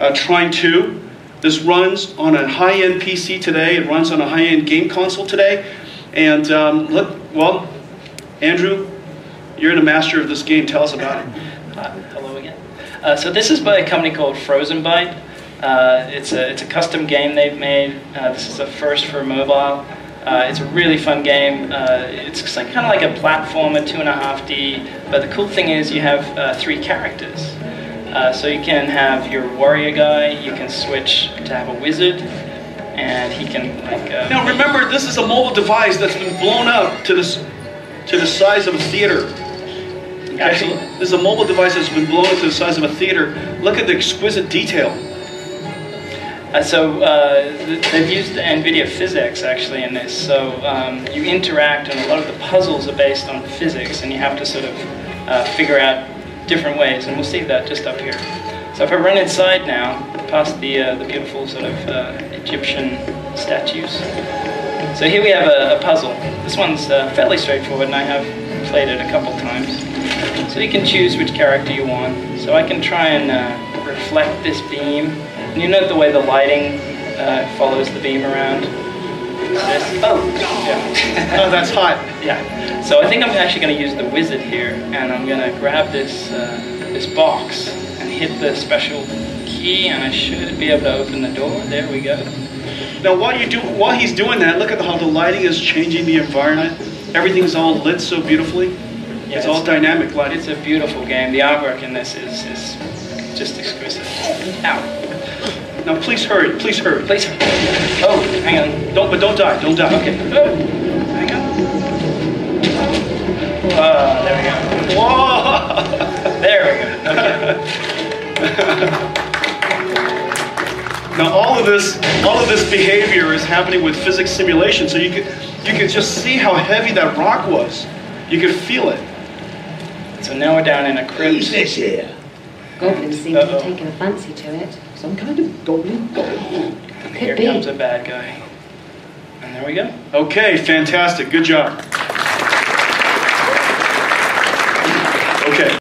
uh, 2. This runs on a high-end PC today. It runs on a high-end game console today. And um, look, well, Andrew, you're the master of this game. Tell us about it. Uh, hello again. Uh, so this is by a company called Frozenbyte. Uh, it's, a, it's a custom game they've made. Uh, this is a first for mobile. Uh, it's a really fun game. Uh, it's kind of like a platformer, two and a half D. But the cool thing is you have three characters. Uh, so you can have your warrior guy. You can switch to have a wizard, and he can like. Uh, Now remember, this is a mobile device that's been blown up to this to the size of a theater. Okay? Absolutely. This is a mobile device that's been blown up to the size of a theater. Look at the exquisite detail. Uh, so uh, they've used NVIDIA PhysX actually in this. So um, you interact, and a lot of the puzzles are based on physics, and you have to sort of uh, figure out different ways. And we'll see that just up here. So if I run inside now, past the uh, the beautiful sort of uh, Egyptian statues. So here we have a, a puzzle. This one's uh, fairly straightforward, and I have played it a couple times. So you can choose which character you want. So I can try and uh, reflect this beam. And you note the way the lighting uh, follows the beam around. This. Oh, yeah. Oh, that's hot. yeah. So I think I'm actually going to use the wizard here, and I'm going to grab this uh, this box and hit the special key, and I should be able to open the door. There we go. Now, while you do, while he's doing that, look at how the lighting is changing the environment. Everything's all lit so beautifully. Yeah, it's all dynamic lighting. It's a beautiful game. The artwork in this is, is just exquisite. Ow. Now, please hurry. Please hurry. Please. Hurry. Oh, hang on. Don't, but don't die. Don't die. Okay. Oh, hang on. Ah, there we go. Whoa! There we go. Okay. Now, all of this, all of this behavior is happening with physics simulation. So you could, you could just see how heavy that rock was. You could feel it. So now we're down in a crypt. Who's this here? Goblins seem to Uh-oh. have taken a fancy to it. Some kind of goblin goblin. Here Could be. comes a bad guy. And there we go. Okay, fantastic. Good job.